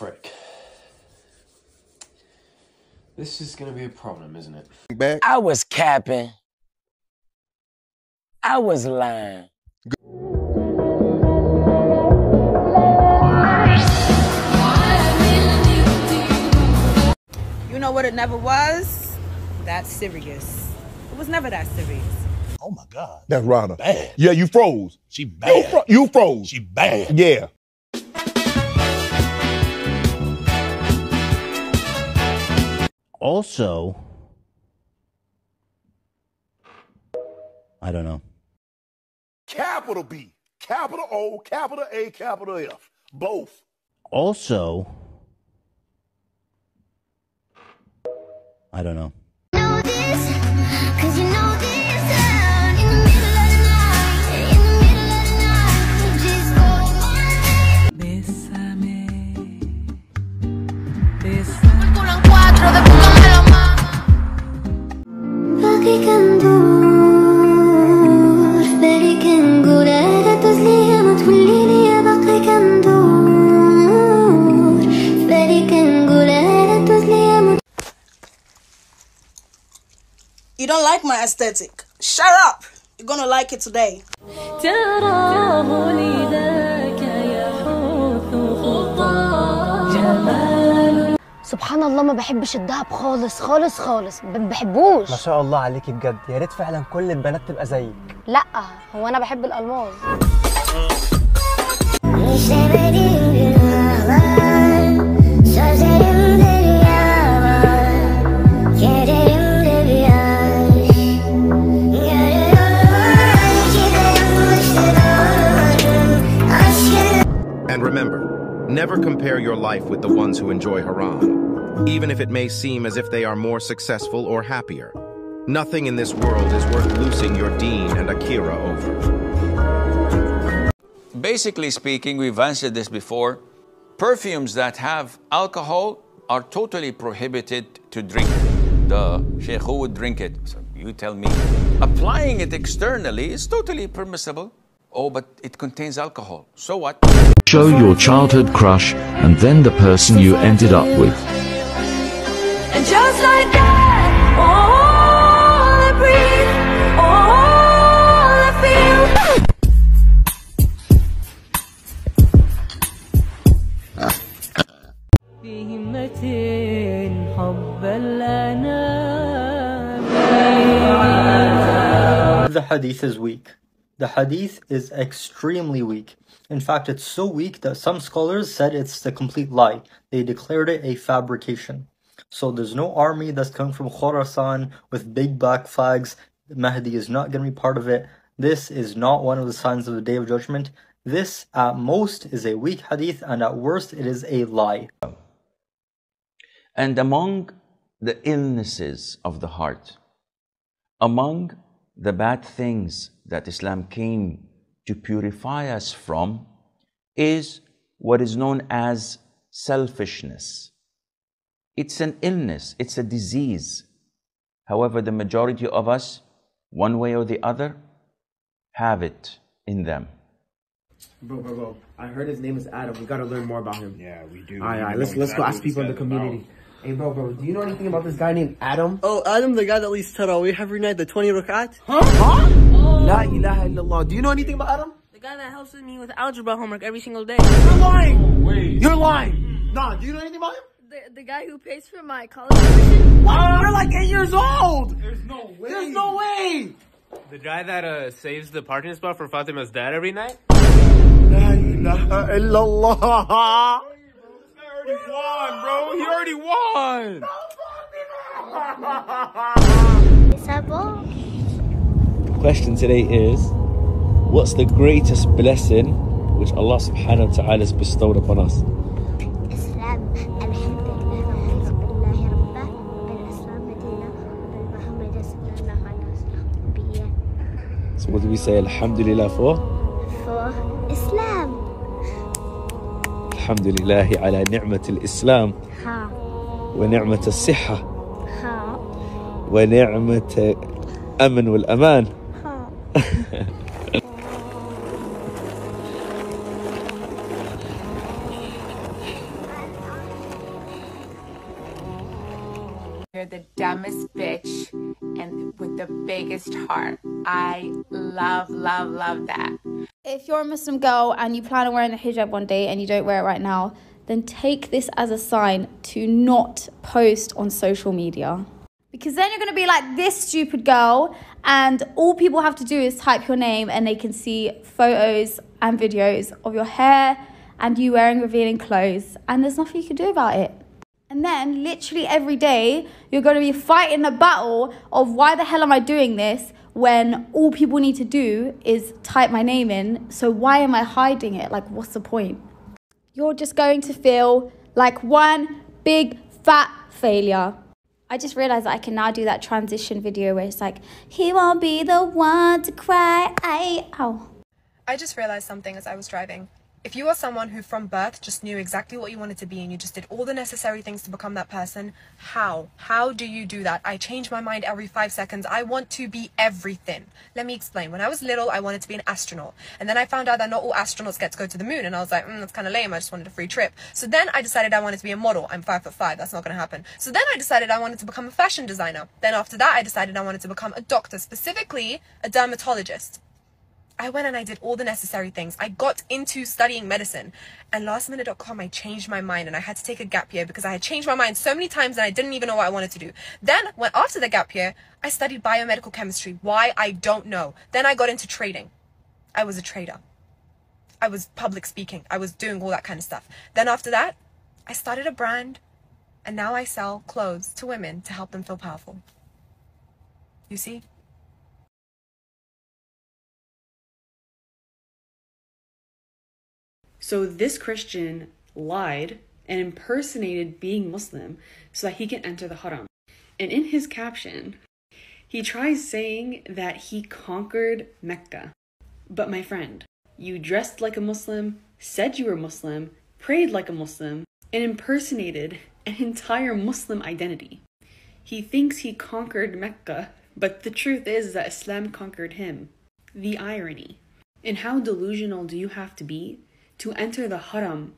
frick. This is gonna be a problem, isn't it? Back. I was capping. I was lying. You know what it never was? That serious. It was never that serious. Oh my God. That's Rana. Bad. Yeah, you froze. She You, bad. fro- you froze. She bad. yeah. Also, I don't know. Capital B, capital O, capital A, capital F. Both. Also, I don't know. know this, cause you know this my aesthetic. Shut up! You're gonna like it today. سبحان الله ما بحبش الدهب خالص خالص خالص ما بحبوش ما شاء الله عليكي بجد يا ريت فعلا كل البنات تبقى زيك لا هو أنا بحب الألماس And remember, never compare your life with the ones who enjoy haram, even if it may seem as if they are more successful or happier. Nothing in this world is worth losing your Deen and Akhirah over. Basically speaking, we've answered this before. Perfumes that have alcohol are totally prohibited to drink. The Sheikh, who would drink it? So you tell me. Applying it externally is totally permissible. Oh, but it contains alcohol. So what? Show your childhood crush and then the person you ended up with. And just like that All I breathe All I feel بهمة حبا لنا The hadith is weak. The hadith is extremely weak. In fact, it's so weak that some scholars said it's a complete lie. They declared it a fabrication. So there's no army that's coming from Khorasan with big black flags. Mahdi is not going to be part of it. This is not one of the signs of the Day of Judgment. This, at most, is a weak hadith, and at worst, it is a lie. And among the illnesses of the heart, among the bad things that Islam came to purify us from, is what is known as selfishness. It's an illness, it's a disease. However, the majority of us, one way or the other, have it in them. Bro, bro, bro. I heard his name is Adam. We gotta learn more about him. Yeah, we do. All right, We all right. Let's let's go ask people in the what this guy's community. Hey, bro, bro. Do you know anything about this guy named Adam? Oh, Adam, the guy that leads Tarawih every night, the 20 rakat? Huh? Huh? La ilaha illallah. Do you know anything about Adam? The guy that helps me with algebra homework every single day. You're lying. Wait. You're lying. Nah. Do you know anything about him? The, the guy who pays for my college tuition? What? You're like eight years old. There's no way. There's no way. The guy that uh, saves the parking spot for Fatima's dad every night? La ilaha illallah. He won, bro. He already won. the question today is What's the greatest blessing which Allah subhanahu wa ta'ala has bestowed upon us? So, what do we say? Alhamdulillah for? الحمد لله على نعمة الإسلام ونعمة الصحة ونعمة أمن والأمان You're the dumbest bitch and with the biggest heart. I love, love, love that. If you're a Muslim girl and you plan on wearing a hijab one day and you don't wear it right now, then take this as a sign to not post on social media. Because then you're going to be like this stupid girl, and all people have to do is type your name and they can see photos and videos of your hair and you wearing revealing clothes, and there's nothing you can do about it. And then, literally every day, you're going to be fighting the battle of why the hell am I doing this when all people need to do is type my name in. So, why am I hiding it? Like, what's the point? You're just going to feel like one big fat failure. I just realized that I can now do that transition video where it's like, he won't be the one to cry. I, ow. I just realized something as I was driving. If you are someone who from birth just knew exactly what you wanted to be and you just did all the necessary things to become that person, how? How do you do that? I change my mind every five seconds. I want to be everything. Let me explain. When I was little, I wanted to be an astronaut. And then I found out that not all astronauts get to go to the moon. And I was like, mm, that's kind of lame. I just wanted a free trip. So then I decided I wanted to be a model. I'm five foot five. That's not going to happen. So then I decided I wanted to become a fashion designer. Then after that, I decided I wanted to become a doctor, specifically a dermatologist. I went and I did all the necessary things. I got into studying medicine. And last minute, I changed my mind and I had to take a gap year because I had changed my mind so many times and I didn't even know what I wanted to do. Then, when after the gap year, I studied biomedical chemistry. Why? I don't know. Then I got into trading. I was a trader. I was public speaking. I was doing all that kind of stuff. Then after that, I started a brand and now I sell clothes to women to help them feel powerful. You see? So this Christian lied and impersonated being Muslim so that he can enter the haram. And in his caption, he tries saying that he conquered Mecca. But my friend, you dressed like a Muslim, said you were Muslim, prayed like a Muslim, and impersonated an entire Muslim identity. He thinks he conquered Mecca, but the truth is that Islam conquered him. The irony. And how delusional do you have to be to enter the haram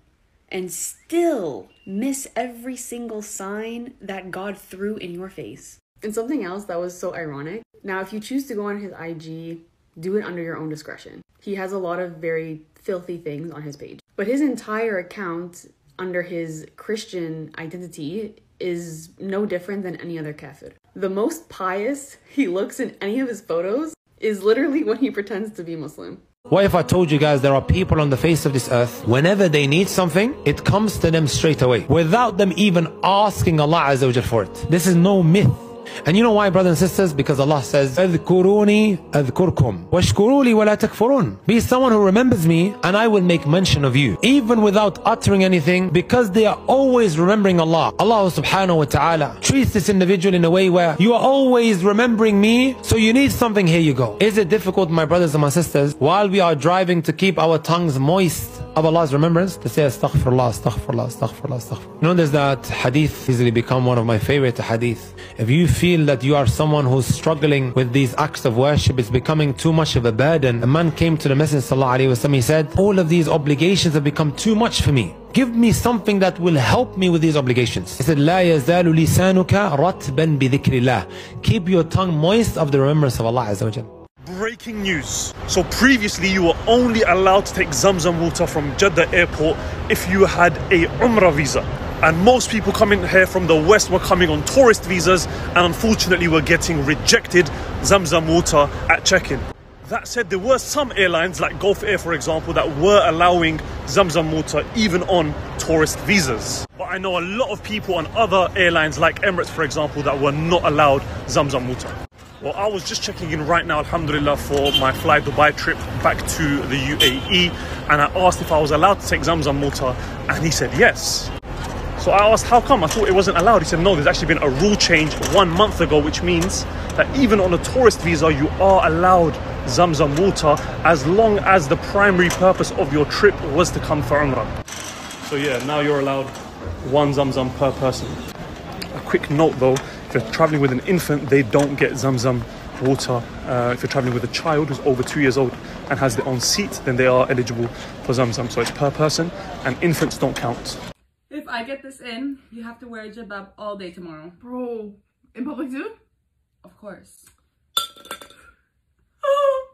and still miss every single sign that God threw in your face. And something else that was so ironic. Now, if you choose to go on his IG, do it under your own discretion. He has a lot of very filthy things on his page. But his entire account under his Christian identity is no different than any other kafir. The most pious he looks in any of his photos is literally when he pretends to be Muslim. What if I told you guys there are people on the face of this earth, whenever they need something, it comes to them straight away, without them even asking Allah Azza wa for it. This is no myth. And you know why, brothers and sisters? Because Allah says, اذكروني أذكركم واشكروا لي ولا تكفرون. Be someone who remembers me and I will make mention of you. Even without uttering anything because they are always remembering Allah. Allah subhanahu wa ta'ala treats this individual in a way where you are always remembering me so you need something, here you go. Is it difficult, my brothers and my sisters, while we are driving to keep our tongues moist of Allah's remembrance to say astaghfirullah, astaghfirullah, astaghfirullah, astaghfirullah. You know there's that hadith easily become one of my favorite hadith. If you feel that you are someone who's struggling with these acts of worship, it's becoming too much of a burden. A man came to the Messenger sallallahu alaihi wasallam, he said, all of these obligations have become too much for me. Give me something that will help me with these obligations. He said, لا يزال لسانك رتبا بذكر الله. Keep your tongue moist of the remembrance of Allah Azza wa Jalla. Breaking news. So previously you were only allowed to take Zamzam water from Jeddah airport if you had a Umrah visa. And most people coming here from the west were coming on tourist visas and unfortunately were getting rejected Zamzam water at check-in. That said, there were some airlines like Gulf Air, for example, that were allowing Zamzam water even on tourist visas. But I know a lot of people on other airlines like Emirates, for example, that were not allowed Zamzam water. Well, I was just checking in right now, alhamdulillah, for my Fly Dubai trip back to the UAE. And I asked if I was allowed to take Zamzam water, and he said yes. So I asked, how come? I thought it wasn't allowed. He said, no, there's actually been a rule change one month ago, which means that even on a tourist visa, you are allowed Zamzam water as long as the primary purpose of your trip was to come for Umrah. So yeah, now you're allowed one Zamzam per person. A quick note though, if you're traveling with an infant, they don't get Zamzam water. Uh, if you're traveling with a child who's over two years old and has their own seat, then they are eligible for Zamzam. So it's per person, and infants don't count. If I get this in, you have to wear a jilbab all day tomorrow. Bro, in public too? Of course.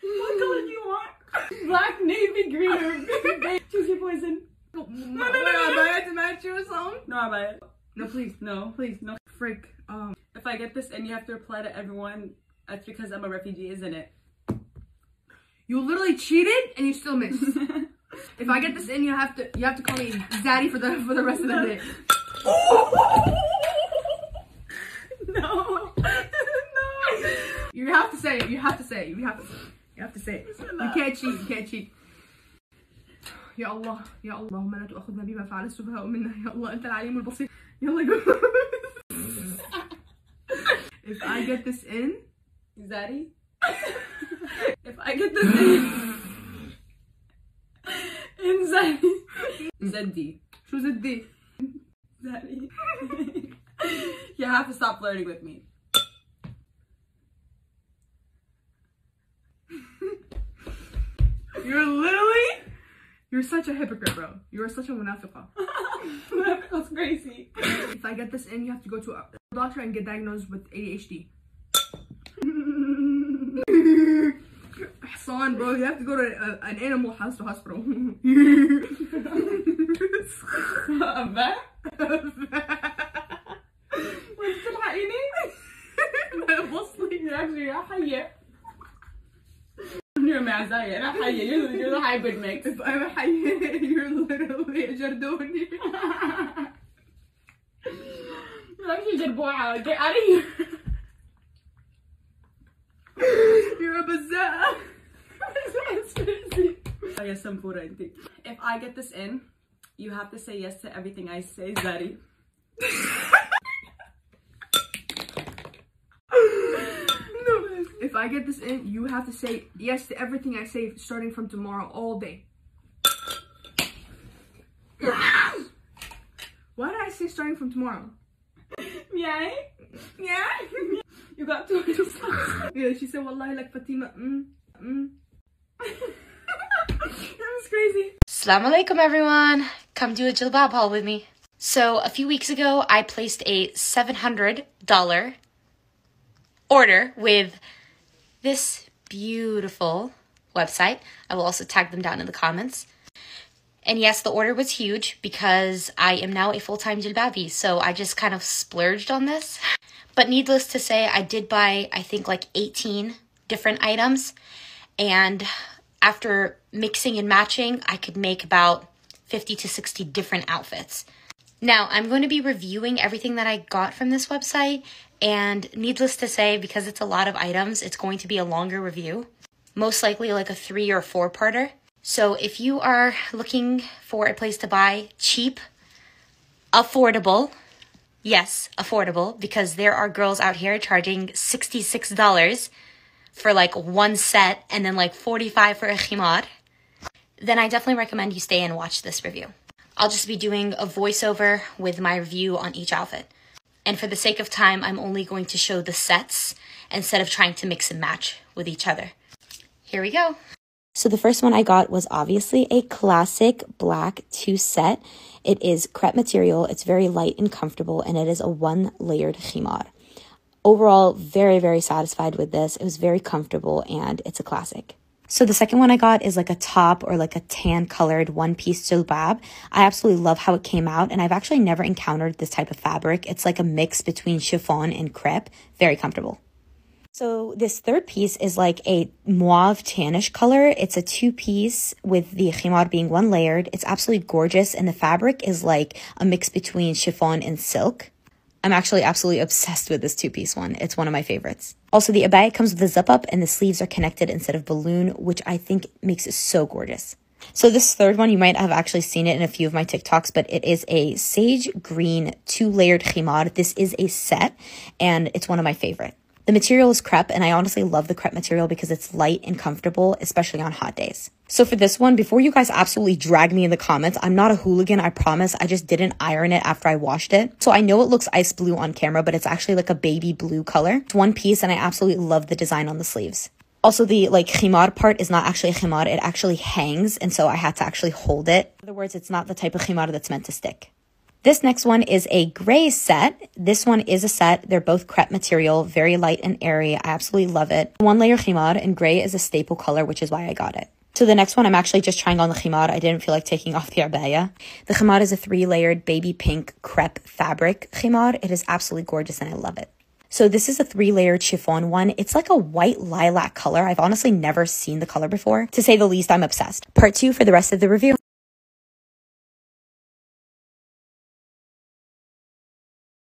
What color do you want? Black, navy, green, or choose your poison. No, no, no, I buy it to match you or something? No, I buy it. No, please. No. Please, no. Frick. Um, If I get this and you have to reply to everyone. That's because I'm a refugee, isn't it? you literally cheated and you still missed. if I get this in, you have to you have to call me Zaddy for the for the rest of the day. no, no. You have to say it. You have to say it. You have to. You have to say it. You can't cheat. You can't cheat. يا الله يا اللهم لا تؤاخذنا بما فعل السفهاء منا يا الله انت العليم البصير يلا جو If I get this in, Zaddy? if I get this in, in Zaddy. Zaddy. شو زدي؟ Zaddy. you have to stop flirting with me. You're literally, you're such a hypocrite, bro. You're such a munafiqa. That's crazy. If I get this in, you have to go to a doctor and get diagnosed with ADHD. Hassan, bro, you have to go to a, an animal house to hospital. وانت تلحقيني؟ بصلي actually يا حية You're معزاية أنا حية you're, you're the hybrid mix If I'm a hyena, you're literally a jardoni. You're actually جربوعة get out of here You're a bazaar. يا سنفورة انت If I get this in you have to say yes to everything I say Zari I get this in, you have to say yes to everything I say starting from tomorrow all day. Why did I say starting from tomorrow? Yeah? Yeah? You got two Yeah, she said, Wallahi, like Fatima. Mm, mm. That was crazy Assalamu alaikum everyone. Come do a jilbab haul with me. So a few weeks ago, I placed a $700 order with this beautiful website. I will also tag them down in the comments. And yes, the order was huge because I am now a full-time jilbabi, so I just kind of splurged on this. But needless to say, I did buy, I think, like 18 different items. And after mixing and matching, I could make about 50 to 60 different outfits. Now, I'm going to be reviewing everything that I got from this website, and needless to say, because it's a lot of items, it's going to be a longer review. Most likely like a three or four parter. So if you are looking for a place to buy cheap, affordable, yes, affordable, because there are girls out here charging $66 for like one set and then like 45 for a khimar, then I definitely recommend you stay and watch this review. I'll just be doing a voiceover with my review on each outfit. And for the sake of time, I'm only going to show the sets instead of trying to mix and match with each other. Here we go. So the first one I got was obviously a classic black two set. It is crepe material. It's very light and comfortable and it is a one layered khimar. Overall, very, very satisfied with this. It was very comfortable and it's a classic. So the second one I got is like a top or like a tan colored one piece jilbab. I absolutely love how it came out and I've actually never encountered this type of fabric. It's like a mix between chiffon and crepe. Very comfortable. So this third piece is like a mauve tannish color. It's a two piece with the khimar being one layered. It's absolutely gorgeous and the fabric is like a mix between chiffon and silk. I'm actually absolutely obsessed with this two piece one. It's one of my favorites. Also, the abaya comes with a zip up and the sleeves are connected instead of balloon, which I think makes it so gorgeous. So this third one, you might have actually seen it in a few of my TikToks, but it is a sage green two layered khimar. This is a set and it's one of my favorite. The material is crepe, and I honestly love the crepe material because it's light and comfortable, especially on hot days. So for this one, before you guys absolutely drag me in the comments, I'm not a hooligan, I promise. I just didn't iron it after I washed it. So I know it looks ice blue on camera, but it's actually like a baby blue color. It's one piece, and I absolutely love the design on the sleeves. Also, the like khimar part is not actually a khimar, it actually hangs, and so I had to actually hold it. In other words, it's not the type of khimar that's meant to stick. This next one is a gray set. This one is a set. They're both crepe material, very light and airy. I absolutely love it. One layer khimar, and gray is a staple color, which is why I got it. So the next one, I'm actually just trying on the khimar. I didn't feel like taking off the abaya. The khimar is a three-layered baby pink crepe fabric khimar. It is absolutely gorgeous and I love it. So this is a three-layered chiffon one. It's like a white lilac color. I've honestly never seen the color before. To say the least, I'm obsessed. Part two for the rest of the review.